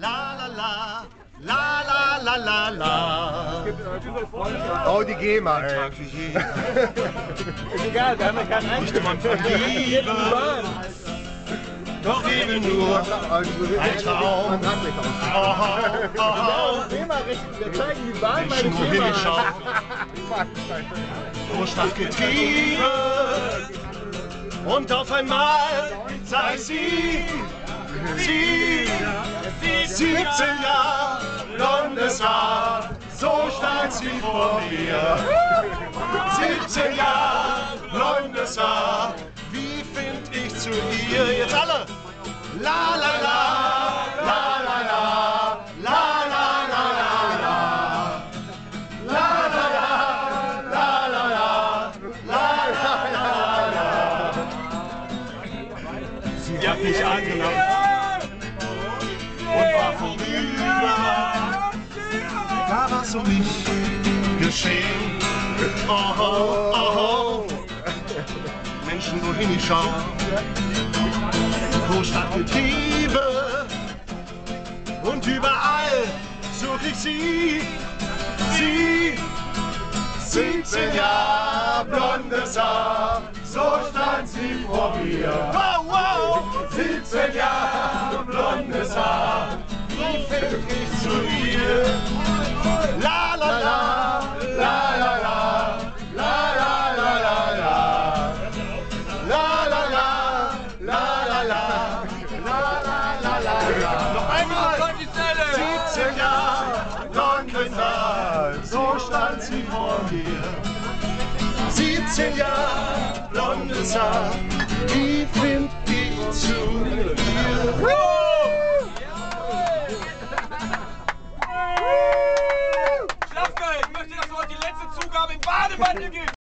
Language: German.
La la la, la la la la la. Oh, die GEMA, ey. Ist egal, wir haben ja keinen Liebe, doch eben nur ein Traum. Oh, oh, oh. Wir zeigen die Bahn die nur Thema. hinschaue, Großstadtgetriebe. Und auf einmal sei sie, sie, 17 Jahre, blondes Haar, so stand sie vor mir. 17 Jahre, blondes Haar, wie find ich zu ihr? Jetzt alle! La la la, la la la, la la la la la. La la la, la mich angenommen vorüber. Da war's um mich geschehen. Oh, oh, oh. Menschen, wohin ich schau, Großstadtgetriebe. Und überall such ich sie, sie. Einmal. 17 Jahre blondes Haar, so stand sie vor mir. 17 Jahre blondes Haar, wie find ich zu ihr? Schlafgeld, ich möchte, dass heute die letzte Zugabe im Bademantel gibt.